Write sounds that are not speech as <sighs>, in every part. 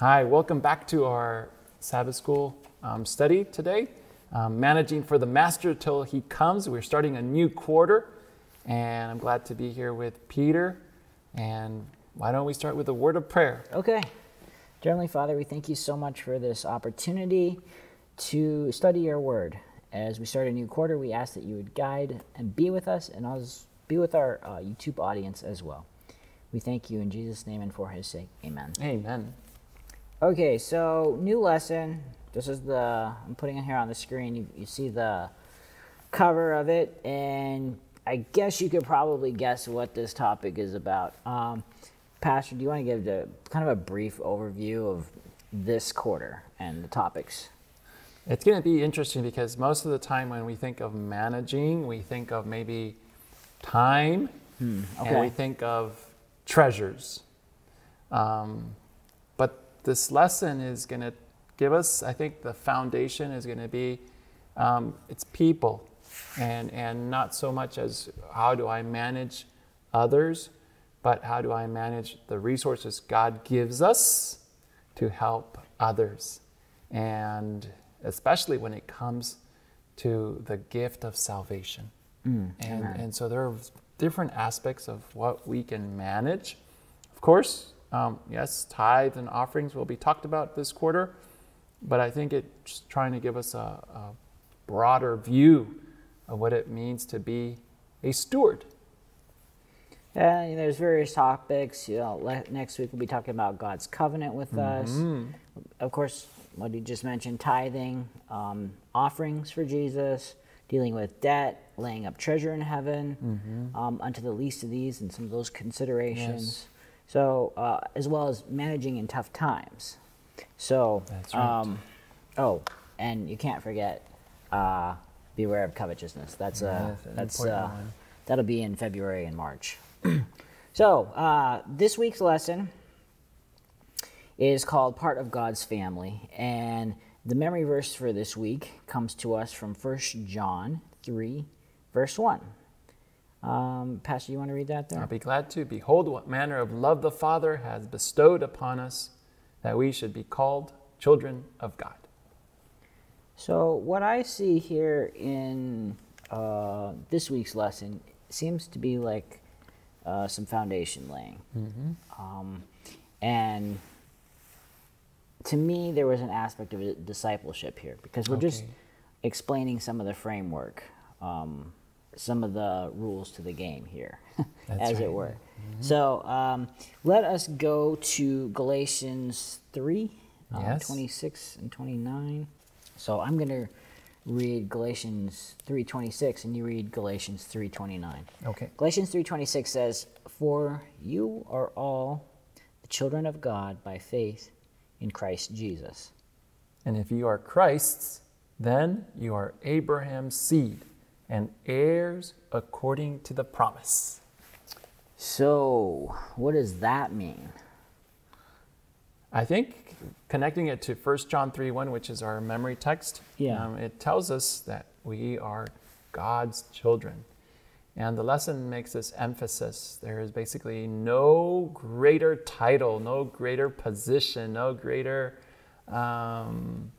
Hi, welcome back to our Sabbath School um, study today. Um, managing for the Master till He comes. We're starting a new quarter, and I'm glad to be here with Pieter. And why don't we start with a word of prayer? Okay. Dear Heavenly Father, we thank you so much for this opportunity to study your word. As we start a new quarter, we ask that you would guide and be with us and us be with our uh, YouTube audience as well. We thank you in Jesus' name and for his sake. Amen. Amen. Okay, so new lesson. This is the, I'm putting it here on the screen. You, you see the cover of it, and I guess you could probably guess what this topic is about. Um, Pastor, do you want to give the kind of a brief overview of this quarter and the topics? It's going to be interesting because most of the time when we think of managing, we think of maybe time Hmm, and we think of treasures. Um, this lesson is going to give us, I think, the foundation is going to be um, it's people, and and not so much as how do I manage others, but how do I manage the resources God gives us to help others, and especially when it comes to the gift of salvation. and, and so there are different aspects of what we can manage. Of course, um, yes, tithe and offerings will be talked about this quarter, but I think it's trying to give us a, a broader view of what it means to be a steward. Yeah, you know, there's various topics. You know, le- next week we'll be talking about God's covenant with us. Of course, what you just mentioned, tithing, um, offerings for Jesus, dealing with debt, laying up treasure in heaven, um, unto the least of these, and some of those considerations. So, uh, as well as managing in tough times. So, That's right. um, oh, and you can't forget, uh, beware of covetousness. That's uh, Yes, an that's uh, one. that'll be in February and March. <clears throat> so, uh, this week's lesson is called Part of God's Family. And the memory verse for this week comes to us from 1 John 3, verse 1. Um, Pastor, you want to read that there? I'll be glad to. Behold, what manner of love the Father has bestowed upon us, that we should be called children of God. So, what I see here in uh, this week's lesson seems to be like uh, some foundation laying. Um, and to me, there was an aspect of discipleship here because we're just explaining some of the framework, um, some of the rules to the game here, <laughs> as it right. were. So, um, let us go to Galatians 3 uh, Yes. 26 and 29. So I'm going to read Galatians 3:26 and you read Galatians 3:29. Okay. Galatians 3:26 says, "For you are all the children of God by faith in Christ Jesus." And if you are Christ's, then you are Abraham's seed and heirs according to the promise. So, what does that mean? I think connecting it to 1 John 3 1, which is our memory text, Yeah. um, it tells us that we are God's children. And the lesson makes this emphasis. There is basically no greater title, no greater position, no greater um,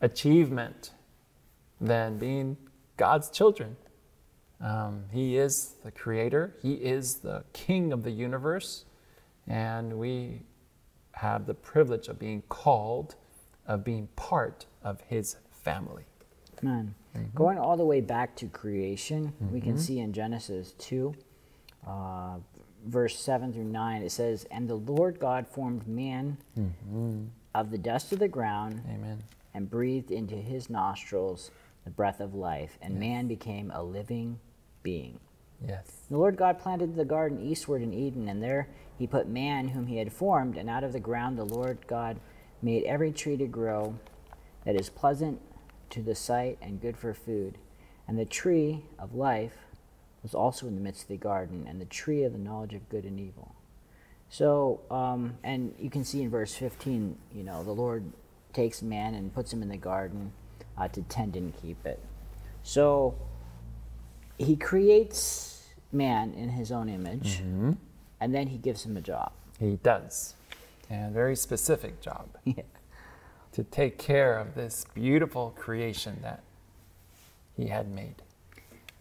achievement than being God's children. Um, he is the creator, He is the king of the universe, and we have the privilege of being called, of being part of His family. Man, Mm-hmm. going all the way back to creation, we can see in Genesis 2, uh, verse 7 through 9, it says, And the Lord God formed man of the dust of the ground Amen. and breathed into his nostrils the breath of life, and man became a living being. Yes. The Lord God planted the garden eastward in Eden, and there he put man whom he had formed, and out of the ground the Lord God made every tree to grow that is pleasant to the sight and good for food. And the tree of life was also in the midst of the garden, and the tree of the knowledge of good and evil. So, um, and you can see in verse 15, you know, the Lord takes man and puts him in the garden uh, to tend and keep it. So, he creates man in his own image, and then he gives him a job. He does. and a very specific job <laughs> Yeah. to take care of this beautiful creation that he had made.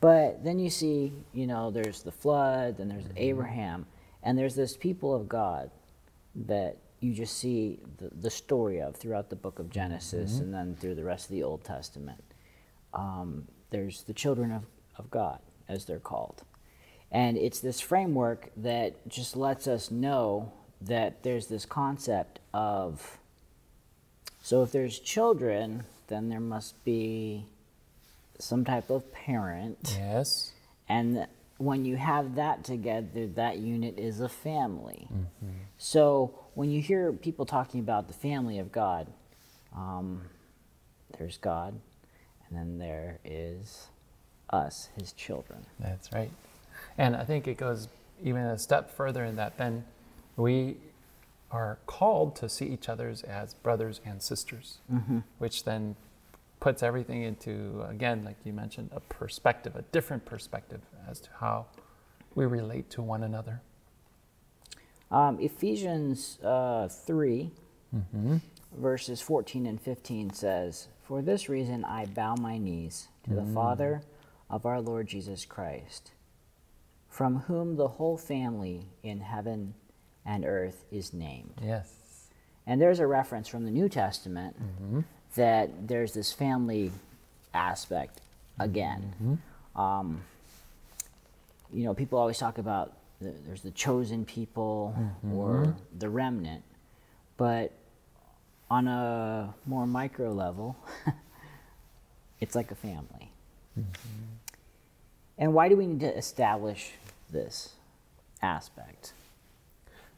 But then you see, you know, there's the flood, then there's Abraham, and there's this people of God that you just see the, the story of throughout the book of Genesis and then through the rest of the Old Testament. Um, there's the children of, of God, as they're called. And it's this framework that just lets us know that there's this concept of so if there's children, then there must be some type of parent. Yes. And when you have that together, that unit is a family. So when you hear people talking about the family of God, um, there's God, and then there is us, his children. That's right. And I think it goes even a step further in that then we are called to see each other as brothers and sisters, which then puts everything into, again, like you mentioned, a perspective, a different perspective as to how we relate to one another. Um, Ephesians uh, 3, verses 14 and 15 says, For this reason I bow my knees to the Father of our Lord Jesus Christ, from whom the whole family in heaven and earth is named. Yes. And there's a reference from the New Testament that there's this family aspect again. Um, you know, people always talk about the, there's the chosen people mm-hmm. or the remnant, but on a more micro level, <laughs> it's like a family. Mm-hmm. And why do we need to establish this aspect?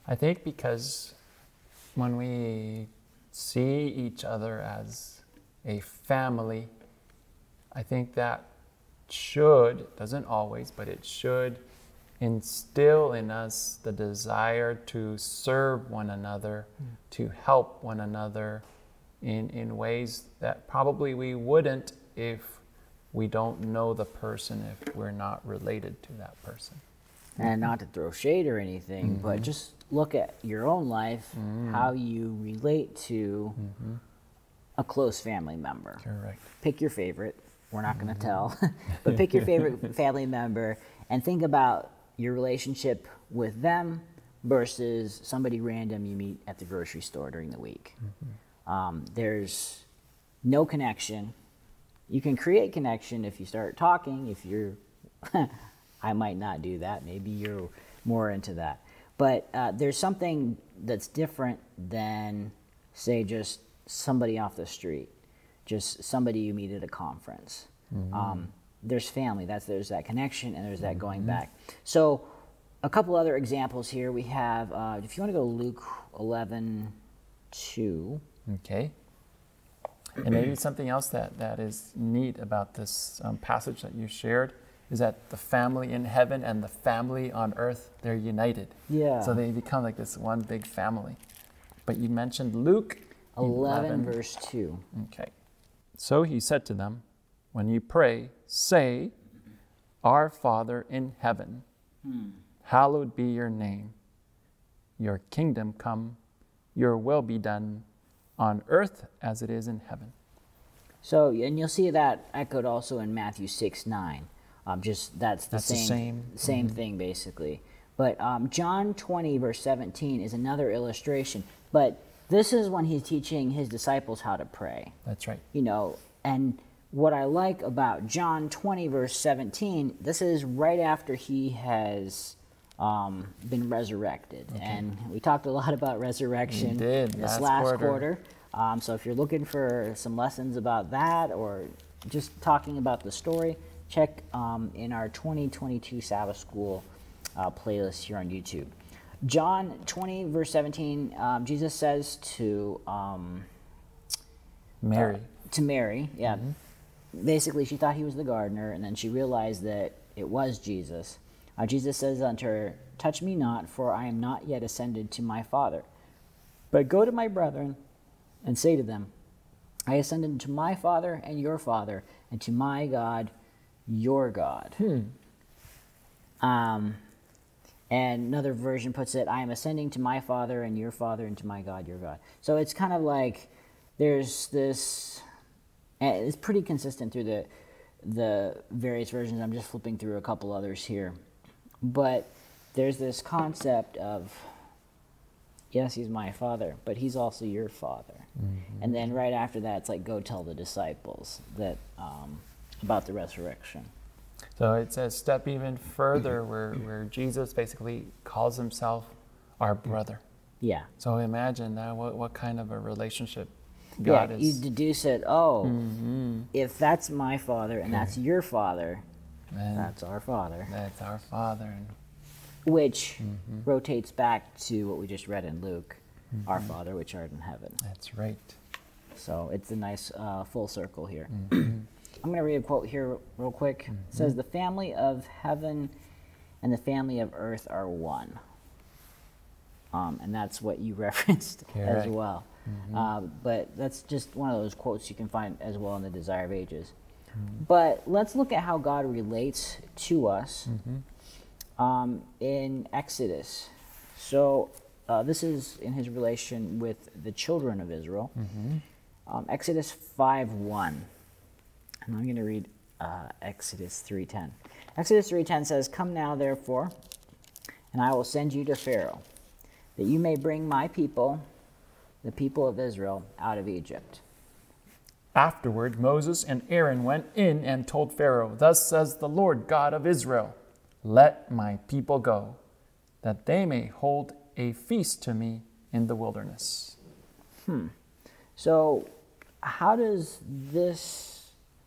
I think because when we see each other as a family, I think that should, doesn't always, but it should instill in us the desire to serve one another, hmm. to help one another in, in ways that probably we wouldn't if we don't know the person, if we're not related to that person. and mm-hmm. not to throw shade or anything, but mm-hmm. just look at your own life, mm. how you relate to mm-hmm. a close family member. Correct. Pick your favorite. We're not going to tell, <laughs> but <laughs> pick your favorite family member and think about your relationship with them versus somebody random you meet at the grocery store during the week. Um, there's no connection. You can create connection if you start talking. If you're, <laughs> I might not do that. Maybe you're more into that. But uh, there's something that's different than, say, just somebody off the street, just somebody you meet at a conference. Um, there's family. That's there's that connection, and there's that going back. So, a couple other examples here. We have, uh, if you want to go Luke 11, 2. Okay. And maybe something else that, that is neat about this um, passage that you shared is that the family in heaven and the family on earth, they're united. Yeah. So they become like this one big family. But you mentioned Luke 11, verse 2. Okay. So he said to them, When you pray, say, Our Father in heaven, hallowed be your name. Your kingdom come, your will be done on earth as it is in heaven. So, and you'll see that echoed also in Matthew 6 9. Um, just that's the That's the same same. same thing basically. But um, John 20 verse 17 is another illustration. But this is when he's teaching his disciples how to pray. That's right. You know, and what I like about John 20 verse 17, this is right after he has um, been resurrected, and we talked a lot <laughs> about resurrection did, this last last quarter. quarter. Um, so if you're looking for some lessons about that or just talking about the story, check um, in our 2022 Sabbath School uh, playlist here on YouTube. John 20, verse 17, um, Jesus says to um, Mary. to Mary, yeah. Basically, she thought he was the gardener, and then she realized that it was Jesus. Uh, Jesus says unto her, Touch me not, for I am not yet ascended to my Father. But go to my brethren and say to them, I ascended to my Father and your Father, and to my God, your God. Um, And another version puts it, I am ascending to my Father and your Father and to my God, your God. So it's kind of like there's this, and it's pretty consistent through the, the various versions. I'm just flipping through a couple others here. But there's this concept of, yes, he's my Father, but he's also your Father. Mm-hmm. And then right after that, it's like, go tell the disciples that um, about the resurrection. So it's a step even further where, where Jesus basically calls himself our brother. Yeah. So imagine now what, what kind of a relationship God yeah, is. you deduce it, oh, mm-hmm. if that's my father and that's your father, and that's our father. That's our father. Which mm-hmm. rotates back to what we just read in Luke, mm-hmm. our Father which art in heaven. That's right. So it's a nice uh, full circle here. Mm-hmm. <clears throat> I'm going to read a quote here real quick. Mm-hmm. It says, The family of heaven and the family of earth are one. Um, and that's what you <laughs> referenced Correct. as well. Mm-hmm. Uh, but that's just one of those quotes you can find as well in the Desire of Ages. Mm-hmm. But let's look at how God relates to us mm-hmm. um, in Exodus. So uh, this is in his relation with the children of Israel. Mm-hmm. Um, Exodus 5 1. And I'm going to read uh, Exodus 3.10. Exodus 3.10 says, Come now, therefore, and I will send you to Pharaoh, that you may bring my people, the people of Israel, out of Egypt. Afterward, Moses and Aaron went in and told Pharaoh, Thus says the Lord God of Israel, Let my people go, that they may hold a feast to me in the wilderness. Hmm. So, how does this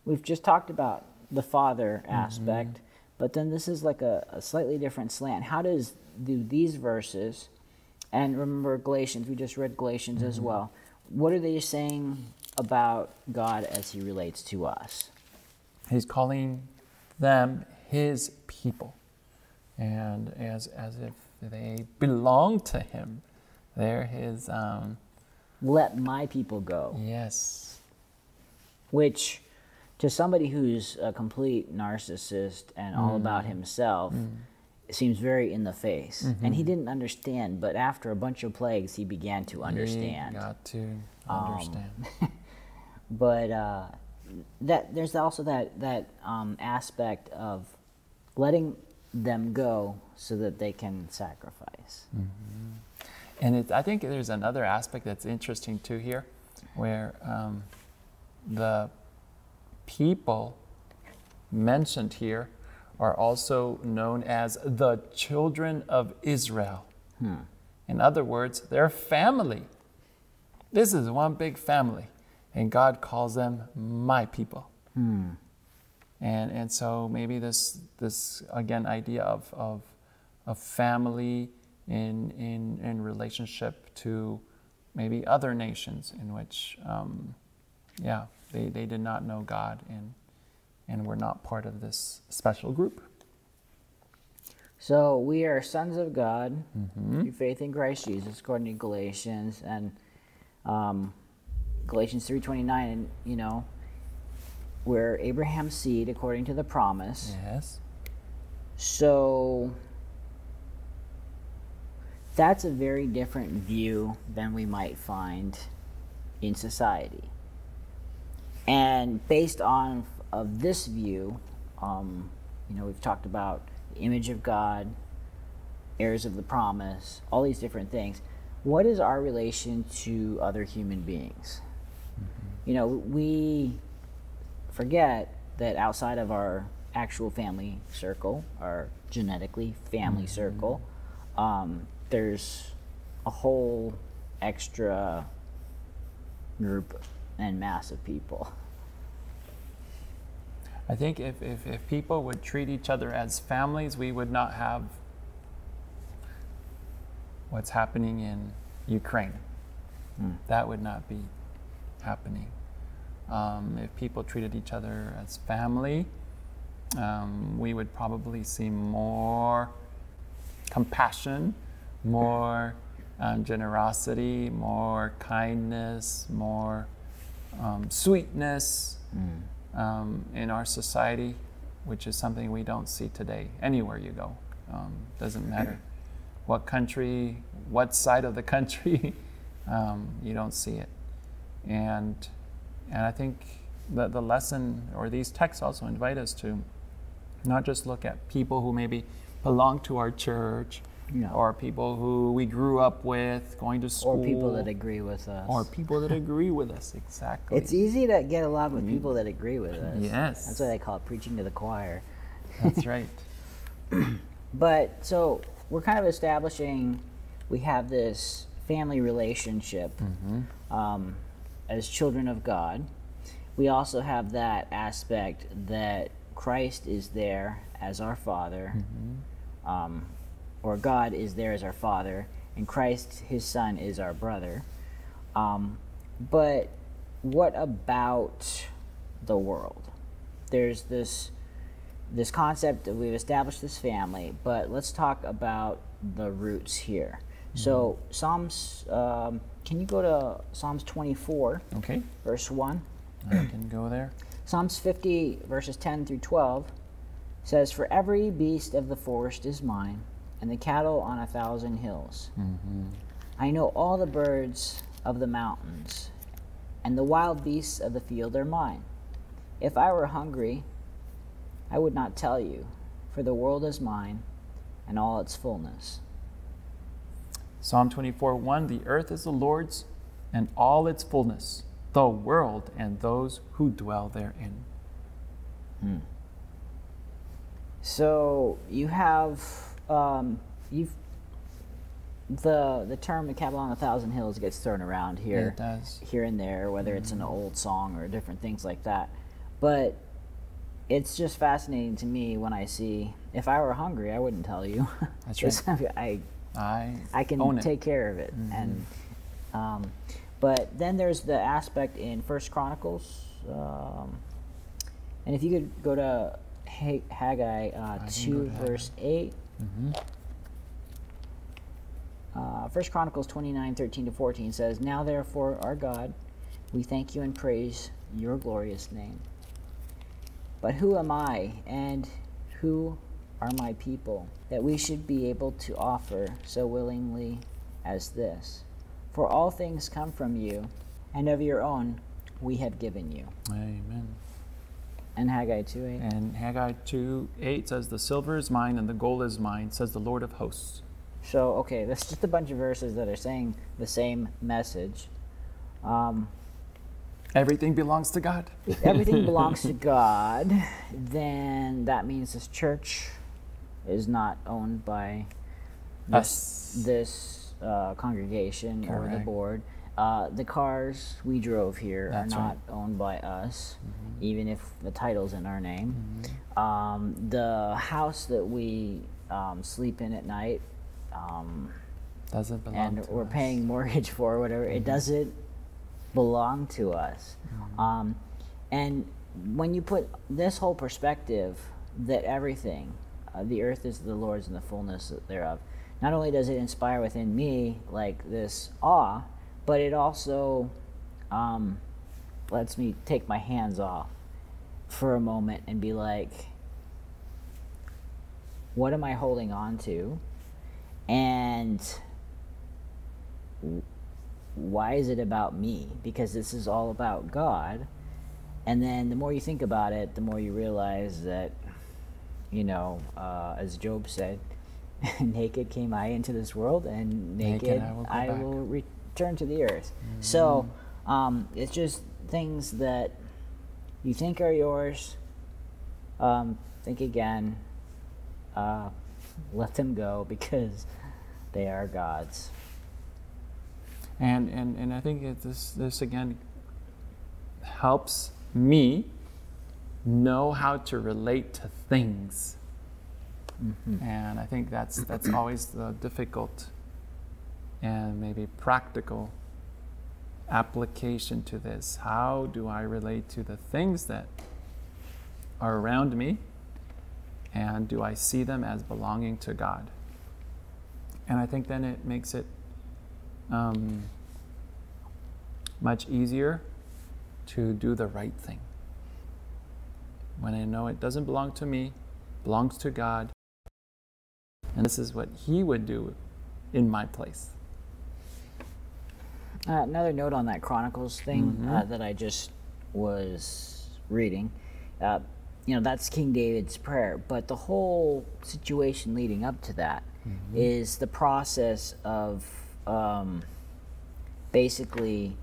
we've just talked about the father mm-hmm. aspect, mm-hmm. but then this is like a, a, slightly different slant. How does do these verses, and remember Galatians, we just read Galatians mm-hmm. as well. What are they saying about God as He relates to us? He's calling them His people, and as as if they belong to Him. They're His. Um, Let my people go. Yes. Which to somebody who's a complete narcissist and all mm. about himself, mm. Seems very in the face. Mm-hmm. And he didn't understand, but after a bunch of plagues, he began to understand. He got to understand. Um, <laughs> but uh, that there's also that that um, aspect of letting them go so that they can sacrifice. Mm-hmm. And it, I think there's another aspect that's interesting too here, where um, the people mentioned here are also known as the children of Israel. Hmm. In other words, they're family. This is one big family, and God calls them my people. Hmm. And, and so maybe this, this again, idea of, of, of family in, in, in relationship to maybe other nations in which, um, yeah, they, they did not know God and, and we're not part of this special group. So we are sons of God mm-hmm. through faith in Christ Jesus, according to Galatians and um, Galatians three twenty nine, and you know, we're Abraham's seed according to the promise. Yes. So that's a very different view than we might find in society. And based on of this view, um, you know, we've talked about the image of God, heirs of the promise, all these different things. What is our relation to other human beings? Mm-hmm. You know, we forget that outside of our actual family circle, our genetically family mm-hmm. circle, um, there's a whole extra group and mass of people. I think if, if, if people would treat each other as families, we would not have what's happening in Ukraine. Mm. That would not be happening. Um, if people treated each other as family, um, we would probably see more compassion, more um, generosity, more kindness, more um, sweetness mm. Um, in our society, which is something we don't see today. Anywhere you go, um, doesn't matter what country, what side of the country, <laughs> um, you don't see it. And, and I think the, the lesson or these texts also invite us to not just look at people who maybe belong to our church No. or people who we grew up with going to school or people that agree with us. or people that <laughs> agree with us exactly it's easy to get along with people that agree with us. Yes. That's why they call it preaching to the choir. that's <laughs> right But so we're kind of establishing we have this family relationship um, as children of God. We also have that aspect that Christ is there as our Father, um, or God is there as our Father, and Christ, His Son, is our brother. Um, but what about the world? There's this this concept that we've established this family, but let's talk about the roots here. So Psalms, um, can you go to Psalms 24, okay verse 1? i can go there Psalms 50, verses 10 through 12 says, For every beast of the forest is mine, and the cattle on a thousand hills. I know all the birds of the mountains, and the wild beasts of the field are mine. If I were hungry, I would not tell you, for the world is mine, and all its fullness. Psalm 24 1 The earth is the Lord's and all its fullness, the world and those who dwell therein. Hmm. So you have um, you've the the term "the cattle on a thousand hills" gets thrown around here, It does. here and there, whether it's an old song or different things like that. But it's just fascinating to me when I see if I were hungry, I wouldn't tell you. That's <laughs> 'Cause I I, I can take care of it, and um, but then there's the aspect in First Chronicles, um, and if you could go to Haggai uh, two verse 8 Mm-hmm. Uh, First Chronicles 29, 13 to 14 says, Now therefore, our God, we thank you and praise your glorious name. But who am I, and who are my people, that we should be able to offer so willingly as this? For all things come from you, and of your own we have given you. Amen. And Haggai 2, 8. And Haggai 2 8 says, The silver is mine and the gold is mine, says the Lord of hosts. So, okay, that's just a bunch of verses that are saying the same message. Um, Everything belongs to God. if everything <laughs> belongs to God, then that means this church is not owned by this, Us. this uh, congregation or the board. Uh, the cars we drove here That's are right. not owned by us, Mm-hmm. even if the title's in our name. Um, the house that we um, sleep in at night um, Doesn't belong and to we're us. paying mortgage for or whatever, it doesn't belong to us. Um, and when you put this whole perspective that everything, uh, the earth is the Lord's and the fullness thereof, not only does it inspire within me like this awe, but it also um, lets me take my hands off for a moment and be like, what am I holding on to? And why is it about me? Because this is all about God. And then the more you think about it, the more you realize that, you know, uh, as Job said, <laughs> naked came I into this world, and naked, Naked I will I back." will return to the earth. So um, it's just things that you think are yours. Um, think again. Uh, let them go <laughs> because they are God's. And, and, and I think it, this, this again helps me know how to relate to things. And I think that's, that's <clears throat> <clears throat> always the difficult and maybe practical application to this. How do I relate to the things that are around me? And do I see them as belonging to God? And I think then it makes it um, much easier to do the right thing. When I know it doesn't belong to me, belongs to God, and this is what He would do in my place. Uh, another note on that Chronicles thing uh, that I just was reading. Uh, you know, that's King David's prayer, but the whole situation leading up to that is the process of um, basically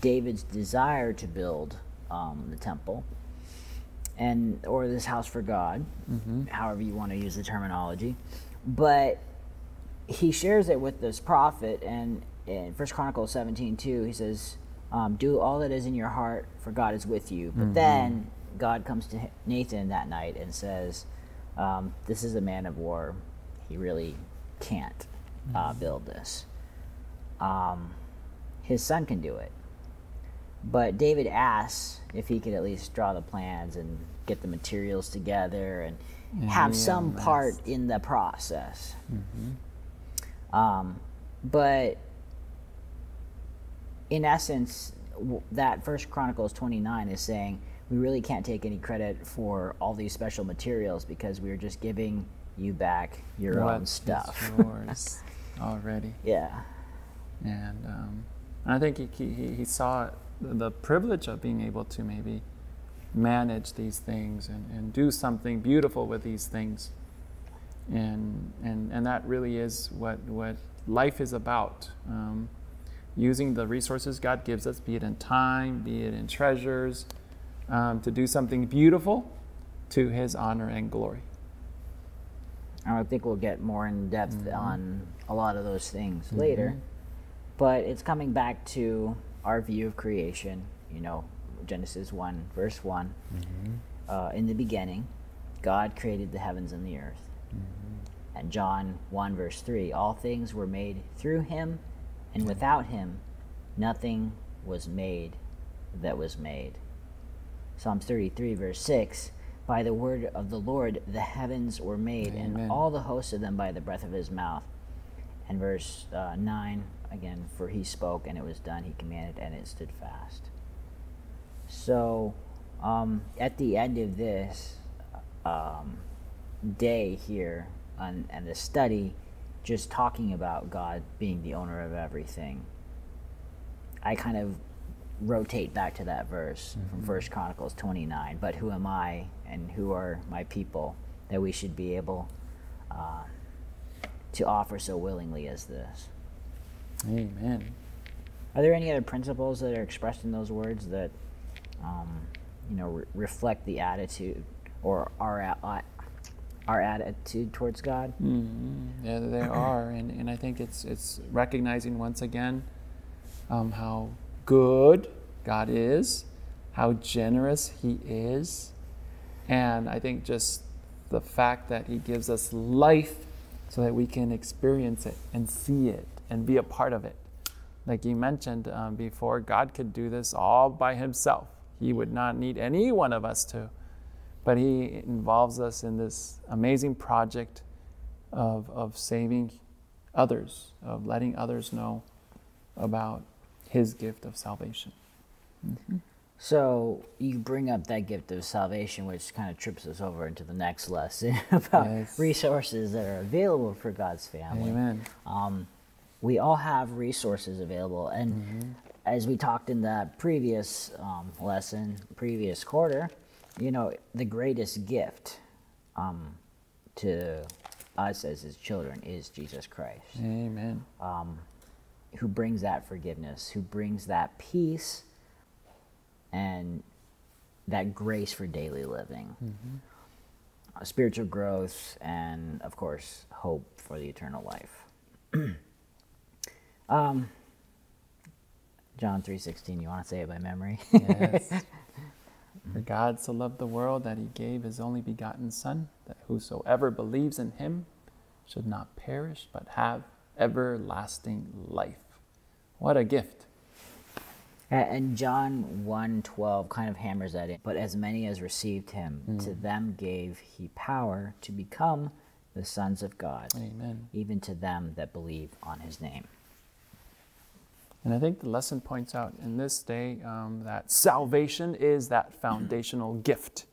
David's desire to build um, the temple and or this house for God, however you want to use the terminology, but he shares it with this prophet and in first chronicles 17 2 he says um, do all that is in your heart for god is with you. But then god comes to nathan that night and says um, this is a man of war. He really can't uh, build this. Um, his son can do it. But david asks if he could at least draw the plans and get the materials together and have some part in the process. Um, but in essence, w- that First Chronicles 29 is saying we really can't take any credit for all these special materials because we are just giving you back your own What is stuff. <laughs> yours already. yeah. And um, I think he, he, he saw the privilege of being able to maybe manage these things and, and do something beautiful with these things. And, and, and that really is what, what life is about. Um, using the resources God gives us, be it in time, be it in treasures, um, to do something beautiful to His honor and glory. And I think we'll get more in depth Mm-hmm. on a lot of those things later. But it's coming back to our view of creation, you know, Genesis 1, verse one Mm-hmm. Uh, in the beginning, God created the heavens and the earth. Mm-hmm. And John 1, verse 3 all things were made through him, and without him, nothing was made that was made. Psalms 33, verse 6 By the word of the Lord the heavens were made, Amen. and all the hosts of them by the breath of his mouth. And verse uh, 9, again, for he spoke, and it was done, he commanded, and it stood fast. So, um, at the end of this um, day here on, and the study, just talking about God being the owner of everything, I kind of rotate back to that verse from First Chronicles 29. But who am I, and who are my people that we should be able uh, to offer so willingly as this? Amen. Are there any other principles that are expressed in those words that, um, you know, re- reflect the attitude or our our attitude towards God? Mm, yeah, there <clears throat> are, and, and I think it's it's recognizing once again um, how good God is, how generous He is, and I think just the fact that He gives us life so that we can experience it and see it and be a part of it. Like you mentioned um, before, God could do this all by Himself. He would not need any one of us to but he involves us in this amazing project of, of saving others, of letting others know about his gift of salvation. So you bring up that gift of salvation, which kind of trips us over into the next lesson <laughs> about Yes. resources that are available for God's family. Amen. Um, we all have resources available, and as we talked in that previous um, lesson, previous quarter, you know, the greatest gift um, to us as His children is Jesus Christ Amen. who brings that forgiveness, who brings that peace and that grace for daily living, uh, spiritual growth, and of course, hope for the eternal life. <clears throat> um, John three sixteen. You want to say it by memory? Yes. <laughs> For God so loved the world that he gave his only begotten Son, that whosoever believes in him should not perish, but have everlasting life. What a gift. And John 1:12 kind of hammers that in. But as many as received him, hmm. to them gave he power to become the sons of God, Amen. even to them that believe on his name. And I think the lesson points out in this day um, that salvation is that foundational <clears throat> gift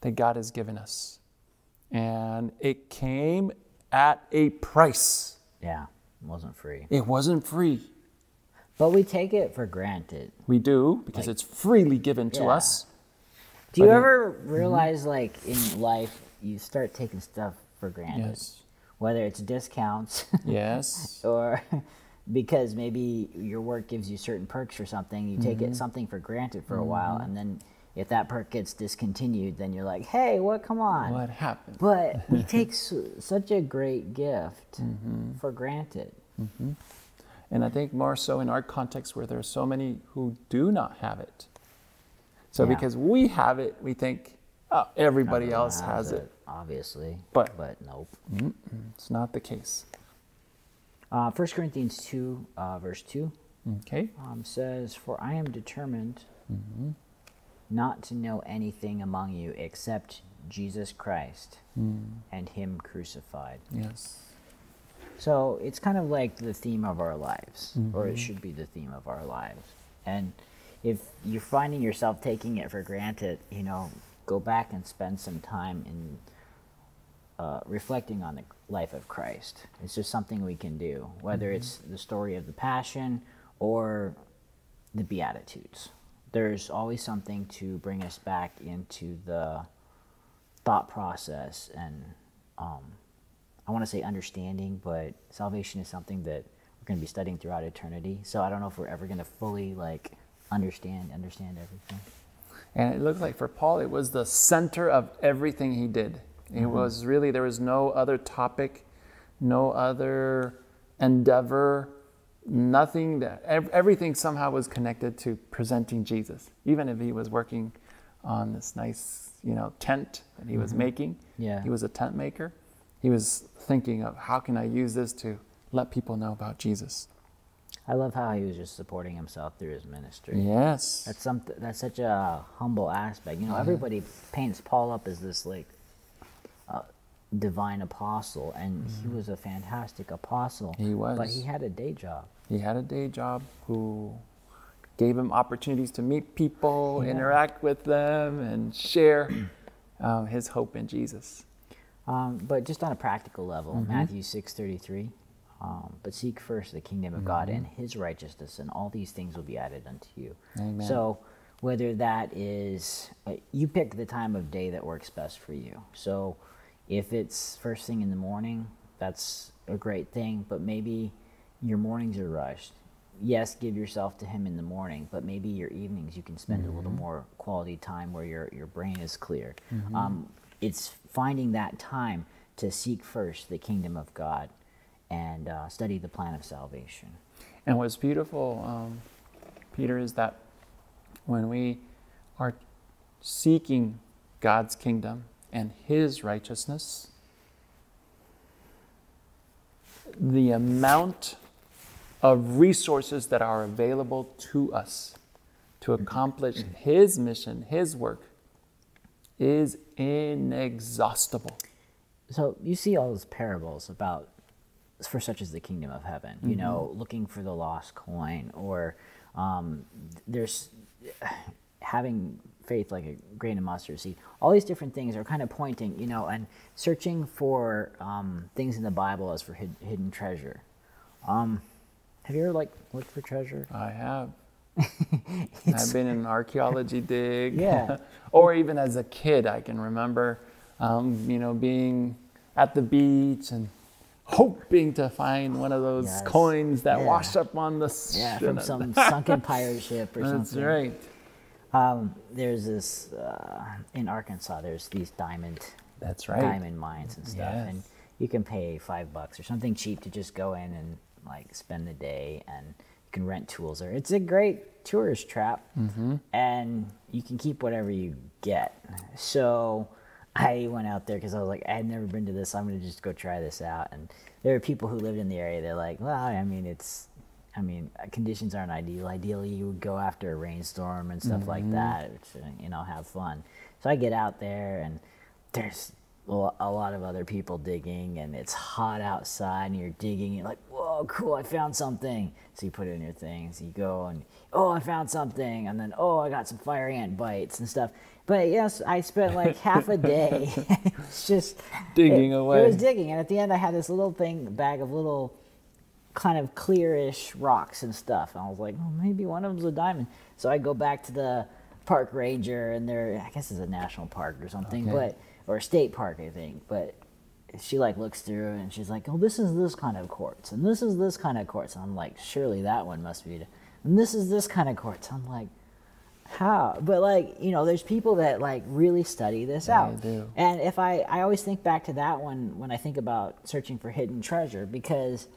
that God has given us. And it came at a price. Yeah. It wasn't free. It wasn't free. But we take it for granted. We do because Like- it's freely given to Yeah. us. Do you But it- ever realize, like, in life, you start taking stuff for granted? Yes. Whether it's discounts Yes. <laughs> or because maybe your work gives you certain perks or something, you take Mm-hmm. it something for granted for a while, and then if that perk gets discontinued, then you're like, "Hey, what? Come on!" what happened? But we <laughs> take s- such a great gift Mm-hmm. for granted. And I think more so in our context where there are so many who do not have it. So Yeah. because we have it, we think, oh, everybody Everyone else has it. obviously. But- but nope. It's not the case. Uh, 1 Corinthians 2, uh, verse 2 Okay. um, says, For I am determined Mm-hmm. not to know anything among you except Jesus Christ Mm. and Him crucified. Yes. So it's kind of like the theme of our lives, or Mm-hmm. it should be the theme of our lives. And if you're finding yourself taking it for granted, you know, go back and spend some time in uh, reflecting on the life of Christ. It's just something we can do, whether it's the story of the Passion or the Beatitudes. There's always something to bring us back into the thought process and um, I want to say understanding, but salvation is something that we're going to be studying throughout eternity. So I don't know if we're ever going to fully like understand understand everything. And it looked like for Paul, it was the center of everything he did. It mm-hmm. was really, there was no other topic, no other endeavor, nothing that, everything somehow was connected to presenting Jesus. Even if he was working on this nice, you know, tent that he was mm-hmm. making. Yeah. He was a tent maker. He was thinking of how can I use this to let people know about Jesus. I love how he was just supporting himself through his ministry. Yes. That's something. That's such a humble aspect. You know, everybody paints Paul up as this like uh, divine apostle, and he was a fantastic apostle. He was. but he had a day job. He had a day job who gave him opportunities to meet people, Yeah. interact with them, and share <clears throat> um, his hope in Jesus. Um, but just on a practical level, Mm-hmm. Matthew six thirty three. Um, but seek first the kingdom of God and His righteousness, and all these things will be added unto you. Amen. So, whether that is uh, you pick the time of day that works best for you. So, if it's first thing in the morning, that's a great thing. But maybe your mornings are rushed. Yes, give yourself to Him in the morning, but maybe your evenings you can spend a little more quality time where your your brain is clear. Um, it's finding that time to seek first the kingdom of God and uh, study the plan of salvation. And what's beautiful, um, Pieter, is that when we are seeking God's kingdom and His righteousness, the amount of resources that are available to us to accomplish His mission, His work, is inexhaustible. So you see all those parables about for such as the kingdom of heaven, you know, Mm-hmm. looking for the lost coin, or um, there's <sighs> having faith like a grain of mustard seed. All these different things are kind of pointing, you know, and searching for um, things in the Bible as for hid- hidden treasure. Um, have you ever like looked for treasure? I have. <laughs> I've been in an archaeology <laughs> dig. Yeah. <laughs> or even as a kid, I can remember, um, you know, being at the beach and hoping to find one of those Yes. coins that Yeah. washed up on the Yeah, from some sunken pirate ship or something. That's something. right. Um, there's this uh, in Arkansas. There's these diamond That's right. diamond mines and stuff, and you can pay five bucks or something cheap to just go in and like spend the day, and you can rent tools there. It's a great tourist trap, Mm-hmm. and you can keep whatever you get. So I went out there because I was like, I had never been to this. I'm gonna just go try this out. And there are people who lived in the area. They're like, well, I mean, it's I mean, uh, conditions aren't ideal. Ideally, you would go after a rainstorm and stuff like that, to, you know, have fun. So I get out there, and there's a lot of other people digging, and it's hot outside, and you're digging, and you're like, whoa, cool, I found something. So you put it in your things, you go, and oh, I found something, and then oh, I got some fire ant bites and stuff. But yes, I spent like half a day. it was <laughs> just Digging it, away. It was digging, and at the end, I had this little thing, bag of little kind of clearish rocks and stuff. And I was like, oh, maybe one of them's a diamond. So I go back to the park ranger, and they're I guess it's a national park or something, Okay. but or a state park, I think. But she like looks through and she's like, oh, this is this kind of quartz, and this is this kind of quartz. And I'm like, surely that one must be. And this is this kind of quartz. I'm like, how? But like, you know, there's people that like really study this They out. do. And if I, I always think back to that one when I think about searching for hidden treasure because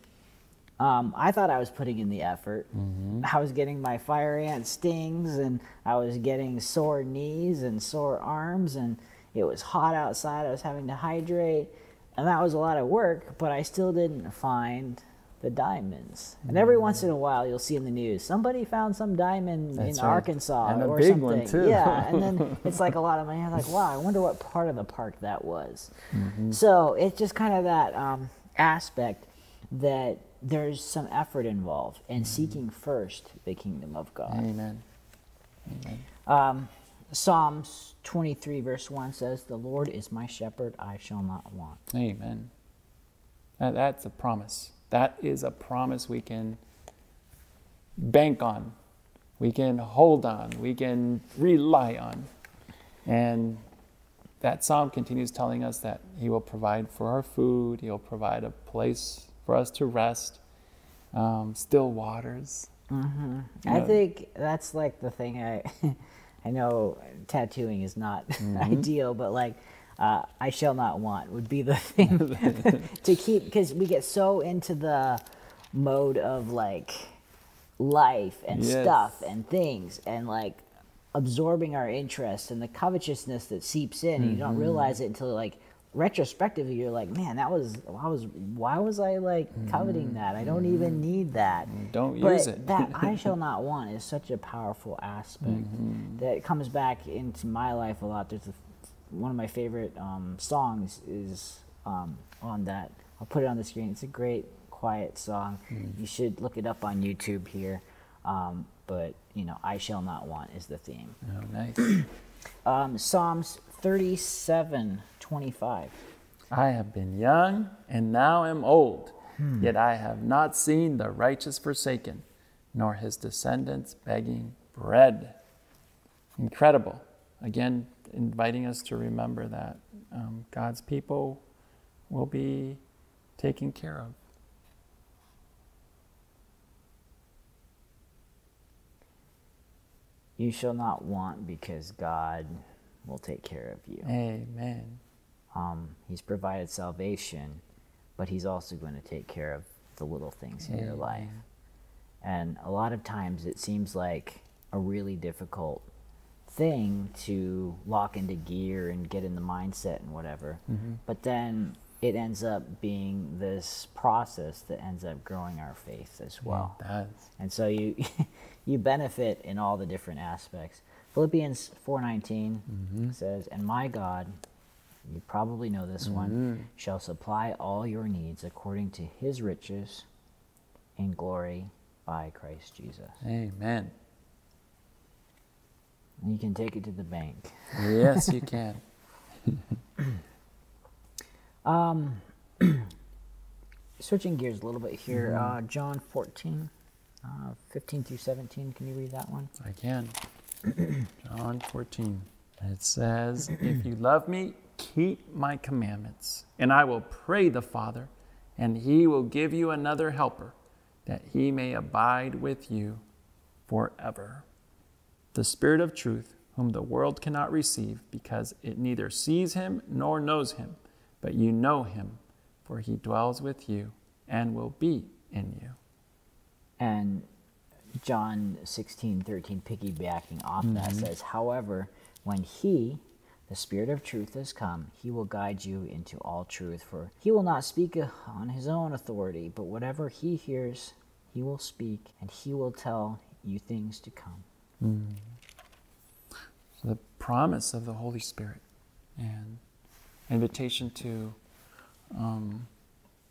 um, I thought I was putting in the effort. I was getting my fire ant stings and I was getting sore knees and sore arms and it was hot outside. I was having to hydrate and that was a lot of work, but I still didn't find the diamonds. And every once in a while you'll see in the news somebody found some diamond That's in right. Arkansas And a or big something. one, too. Yeah, and then <laughs> it's like a lot of money. I'm like, wow, I wonder what part of the park that was. Mm-hmm. So it's just kind of that um, aspect that there's some effort involved in seeking first the kingdom of God. Amen. Amen. Um, Psalms 23, verse 1 says, The Lord is my shepherd, I shall not want. Amen. That- that's a promise. That is a promise we can bank on, we can hold on, we can rely on. And that psalm continues telling us that He will provide for our food, He'll provide a place for us to rest, um, still waters. I Yeah. think that's like the thing I <laughs> I know tattooing is not <laughs> Mm-hmm. ideal, but like uh, I shall not want would be the <laughs> thing to keep because we get so into the mode of like life and Yes. stuff and things and like absorbing our interest and the covetousness that seeps in and you don't Mm-hmm. realize it until like retrospectively you're like man that was I was why was I like coveting that I don't even need that Mm-hmm. Don't but use it. that <laughs> I shall not want is such a powerful aspect Mm-hmm. that comes back into my life a lot. There's a, one of my favorite um, songs is um, on that. I'll put it on the screen. It's a great quiet song. Mm. You should look it up on YouTube here. Um, but you know, I shall not want is the theme. Oh, nice. <clears throat> Um, Psalms 37, 25. I have been young and now am old, yet I have not seen the righteous forsaken, nor his descendants begging bread. Incredible. Again, inviting us to remember that um, God's people will be taken care of. You shall not want because God will take care of you. Amen. Um, he's provided salvation, but he's also going to take care of the little things in your life. And a lot of times it seems like a really difficult thing to lock into gear and get in the mindset and whatever. But then it ends up being this process that ends up growing our faith as well. It does. And so you <laughs> you benefit in all the different aspects. Philippians 4:19 says, "And my God, you probably know this one, shall supply all your needs according to his riches in glory by Christ Jesus." Amen. You can take it to the bank. Yes, you <laughs> can. <laughs> um, <clears throat> Switching gears a little bit here, uh, John 14, uh, 15 through 17. Can you read that one? I can. <clears throat> John 14. It says, If you love me, keep my commandments, and I will pray the Father, and he will give you another helper, that he may abide with you forever. The Spirit of truth, whom the world cannot receive, because it neither sees him nor knows him, but you know him, for he dwells with you and will be in you. And John 16, 13, piggybacking off that, mm-hmm. says, However, when He, the Spirit of truth, has come, He will guide you into all truth. For He will not speak on His own authority, but whatever He hears, He will speak, and He will tell you things to come. the promise of the Holy Spirit and invitation to um,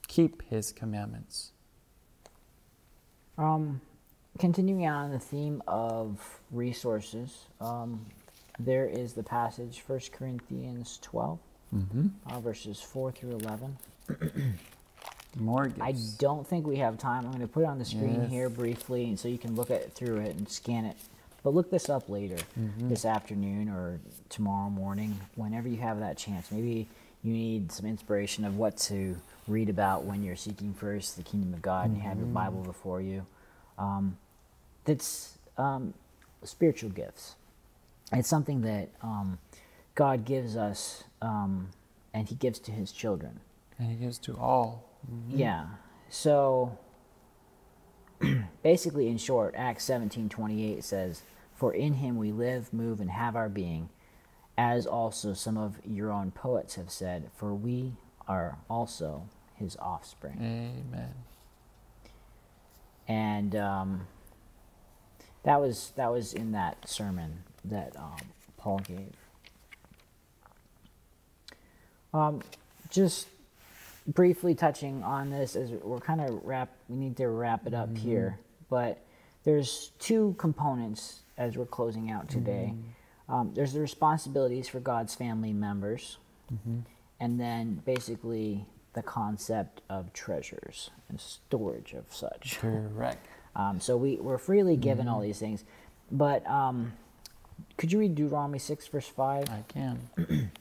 keep His commandments. Um, continuing on the theme of resources, um, there is the passage 1 Corinthians 12, Mm-hmm. uh, verses 4 through 11. <clears throat> More I don't think we have time. I'm going to put it on the screen Yes. here briefly so you can look at through it and scan it. But look this up later Mm-hmm. this afternoon or tomorrow morning, whenever you have that chance. Maybe you need some inspiration of what to read about when you're seeking first the kingdom of God and you have your Mm-hmm. Bible before you. Um, that's um, spiritual gifts. It's something that um, God gives us um, and He gives to His children. And he gives to all. Yeah. So <clears throat> basically in short, Acts 17:28 says, "For in him we live, move and have our being, as also some of your own poets have said, for we are also his offspring." Amen. And um, that was that was in that sermon that um, Paul gave. Um, just briefly touching on this as we're kind of wrap we need to wrap it up here but there's two components as we're closing out today. Um, there's the responsibilities for god's family members and then basically the concept of treasures and storage of such. Correct. <laughs> um, so we, we're freely given all these things but um, could you read deuteronomy 6 verse 5 I can. <clears throat>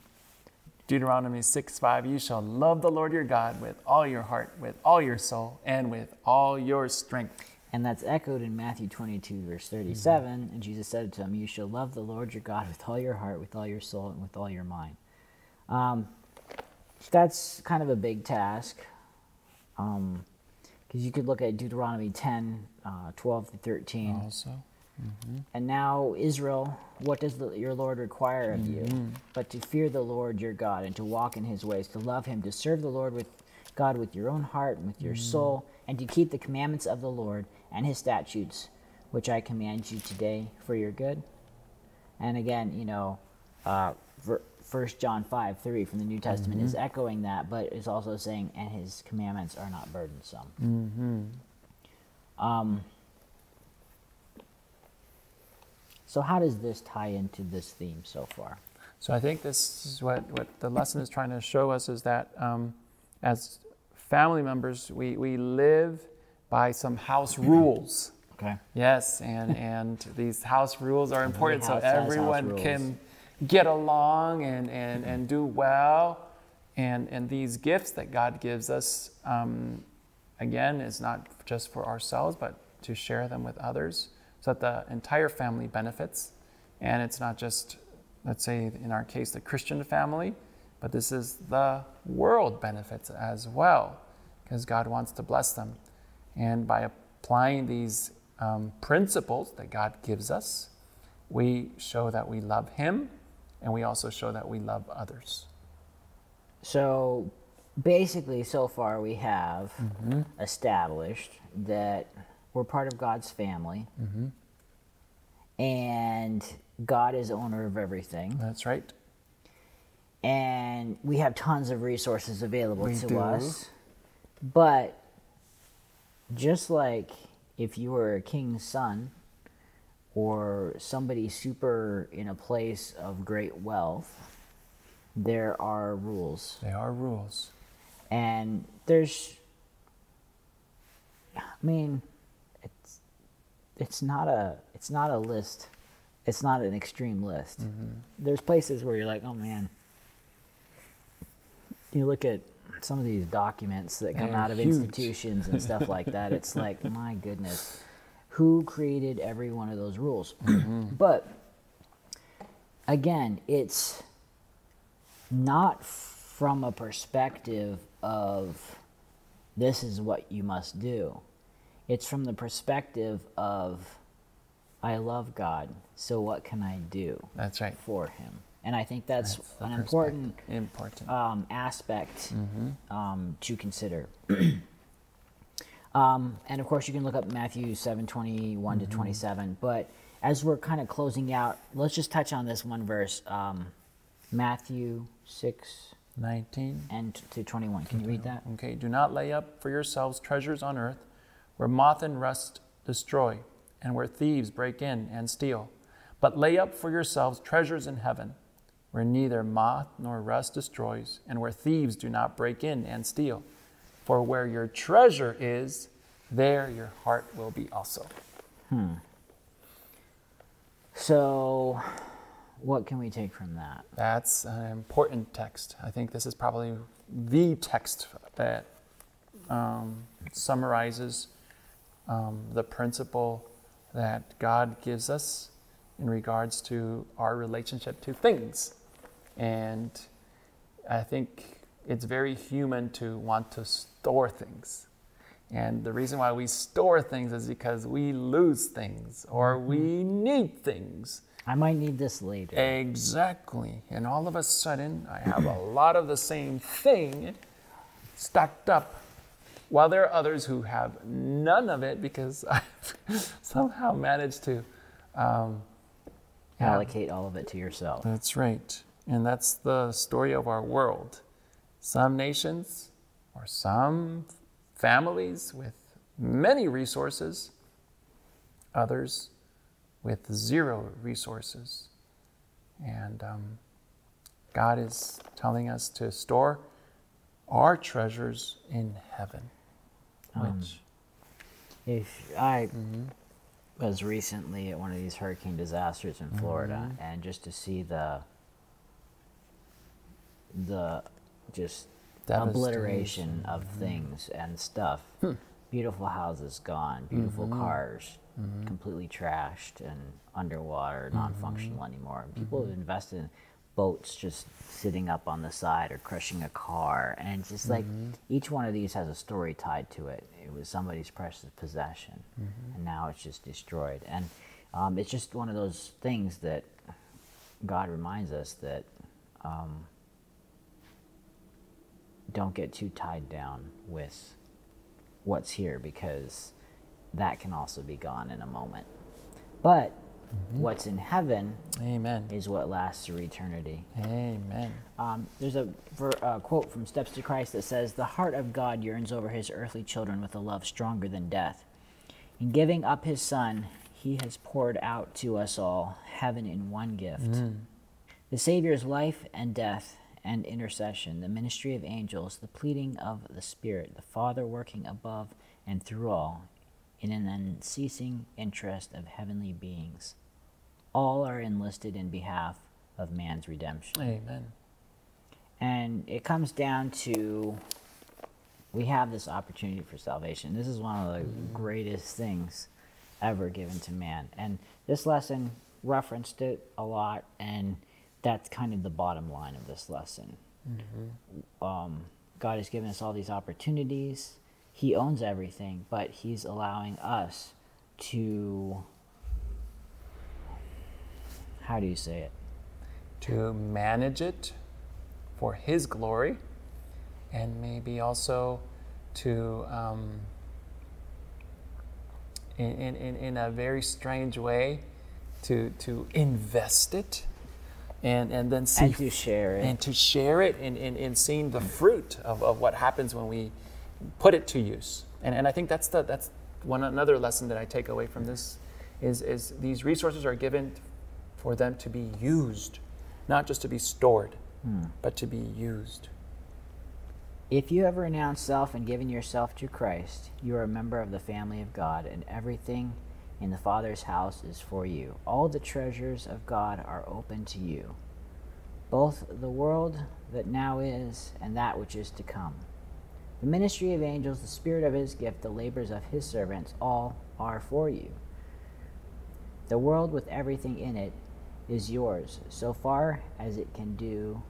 Deuteronomy 6 5 You shall love the Lord your God with all your heart, with all your soul, and with all your strength. And that's echoed in Matthew 22, verse 37. And Jesus said to him, You shall love the Lord your God with all your heart, with all your soul, and with all your mind. Um, that's kind of a big task. Because you could look at Deuteronomy 10, uh, 12 to 13. Also, Mm-hmm. And now, Israel, what does the, your Lord require of you? Mm-hmm. But to fear the Lord your God and to walk in his ways, to love him, to serve the Lord with God with your own heart and with your mm. soul, and to keep the commandments of the Lord and his statutes, which I command you today for your good. And again, you know, uh, ver- 1 John 5 3 from the New Testament is mm-hmm. echoing that, but is also saying, and his commandments are not burdensome. Um, so, how does this tie into this theme so far? So I think this is what, what the lesson is trying to show us is that um, as family members, we, we live by some house <clears throat> rules. Okay. Yes, and, <laughs> and these house rules are important so house has house everyone can get along and, and, and <clears throat> do well. And, and these gifts that God gives us, um, again, is not just for ourselves, but to share them with others so that the entire family benefits. And it's not just, let's say, in our case, the Christian family, but this is the world benefits as well because God wants to bless them. And by applying these um, principles that God gives us, we show that we love Him and we also show that we love others. So, basically, so far we have established that we're part of God's family, mm-hmm. and God is owner of everything, That's right. and we have tons of resources available We to do. us. But just like if you were a king's son or somebody super in a place of great wealth, there are rules. There are rules. And there's, I mean, it's not a it's not a list. It's not an extreme list. Mm-hmm. There's places where you're like, oh man. You look at some of these documents that come They're out of huge. institutions and stuff <laughs> like that. It's like, my goodness, who created every one of those rules? Mm-hmm. But again, it's not from a perspective of this is what you must do. It's from the perspective of I love God, so what can I do That's right. for Him? And I think that's, That's an important Important. um, aspect Mm-hmm. um, to consider. <clears throat> um, and of course, you can look up Matthew seven twenty one Mm-hmm. to 27. But as we're kind of closing out, let's just touch on this one verse um, Matthew 6 19. and to 21. Can you read that? Okay, do not lay up for yourselves treasures on earth where moth and rust destroy and where thieves break in and steal. But lay up for yourselves treasures in heaven where neither moth nor rust destroys and where thieves do not break in and steal. For where your treasure is, there your heart will be also. Hmm. So, what can we take from that? That's an important text. I think this is probably the text that um, summarizes um, the principle that God gives us in regards to our relationship to things. And I think it's very human to want to store things. And the reason why we store things is because we lose things or we need things. I might need this later. Exactly. And all of a sudden, I have a lot of the same thing stacked up, while there are others who have none of it because <laughs> I've somehow managed to. Um, yeah. Allocate all of it to yourself. That's right. And that's the story of our world. Some nations or some families with many resources, others with zero resources. And um, God is telling us to store our treasures in heaven. Um, Which, If I mm-hmm. was recently at one of these hurricane disasters in Florida, Mm-hmm. and just to see the the just obliteration of mm-hmm. things and stuff, hmm. beautiful houses gone, beautiful mm-hmm. cars completely trashed and underwater, non-functional anymore. People have invested in boats just sitting up on the side or crushing a car, and it's just like each one of these has a story tied to it. It was somebody's precious possession, and now it's just destroyed. And um, it's just one of those things that God reminds us that um, don't get too tied down with what's here because that can also be gone in a moment. But what's in heaven amen. is what lasts through eternity. Amen. Um, there's a ver, uh, quote from Steps to Christ that says, The heart of God yearns over his earthly children with a love stronger than death. In giving up his Son, he has poured out to us all heaven in one gift. The Savior's life and death and intercession, the ministry of angels, the pleading of the Spirit, the Father working above and through all, in an unceasing interest of heavenly beings. All are enlisted in behalf of man's redemption. Amen. And it comes down to we have this opportunity for salvation. This is one of the greatest things ever given to man. And this lesson referenced it a lot, and that's kind of the bottom line of this lesson. Um, God has given us all these opportunities. He owns everything, but He's allowing us to. How do you say it? To manage it for His glory and maybe also to, um, in, in, in- a very strange way, to, to invest it and, and then see And to share it. and to share it and, and, and seeing the fruit of, of what happens when we put it to use. And, and I think that's, the, that's one another lesson that I take away from this is, is these resources are given for them to be used, not just to be stored, hmm. but to be used. If you have renounced self and given yourself to Christ, you are a member of the family of God, and everything in the Father's house is for you. All the treasures of God are open to you, both the world that now is and that which is to come. The ministry of angels, the spirit of his gift, the labors of his servants, all are for you. The world with everything in it is yours, so far as it can do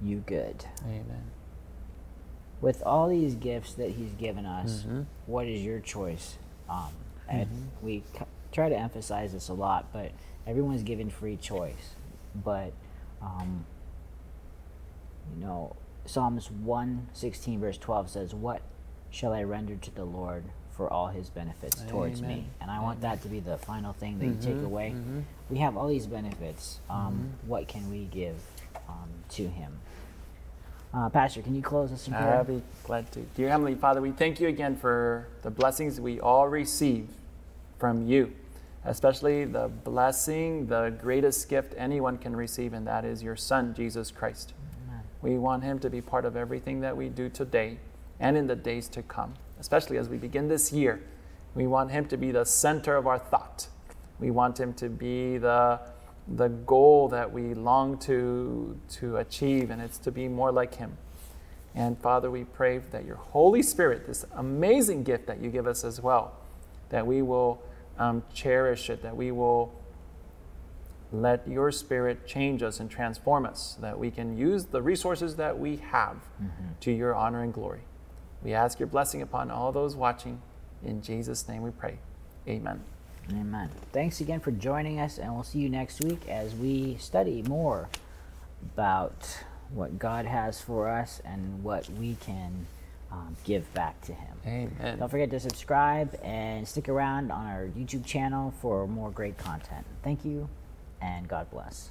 you good Amen. with all these gifts that he's given us, what is your choice? Um, and we c- try to emphasize this a lot, but everyone's given free choice. But um, you know, Psalms one sixteen verse twelve says, "What shall I render to the Lord for all His benefits towards me?" And I want that to be the final thing that you take away. We have all these benefits. Um, What can we give um, to Him? Uh, Pastor, can you close us in prayer? I'll be glad to. Dear Heavenly Father, we thank you again for the blessings we all receive from you, especially the blessing, the greatest gift anyone can receive, and that is your Son, Jesus Christ. Amen. We want him to be part of everything that we do today and in the days to come, especially as we begin this year. We want Him to be the center of our thought. We want Him to be the, the goal that we long to, to achieve, and it's to be more like Him. And Father, we pray that your Holy Spirit, this amazing gift that you give us as well, that we will um, cherish it, that we will let your Spirit change us and transform us, so that we can use the resources that we have mm-hmm. to your honor and glory. We ask your blessing upon all those watching. In Jesus' name we pray. Amen. Amen. Thanks again for joining us, and we'll see you next week as we study more about what God has for us and what we can um, give back to Him. Amen. Don't forget to subscribe and stick around on our YouTube channel for more great content. Thank you, and God bless.